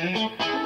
Mm-hmm.